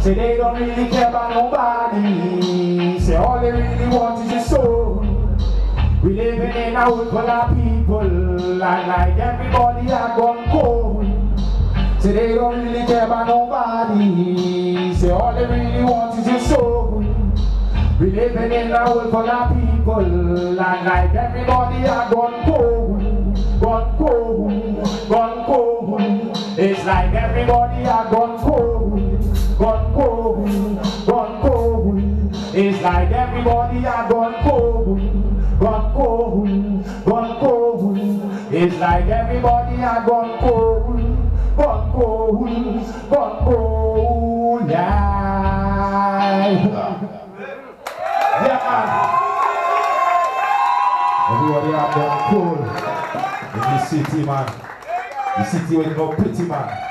Say they don't really care about nobody. Say all they really want is your soul. We living in a world full of people, and like everybody are gone cold. Say they don't really care about nobody. Say all they really want is your soul. We living in a world full of people, and like everybody are gone cold, gone cold, gone cold. It's like everybody are gone cold, gone cold, gone cold. It's like everybody are gone cold, gone cold, gone cold. It's like everybody are gone cold, gone cold, gone cold. Yeah. Yeah. Everybody are gone cold in this city, man. The city with no pity, man.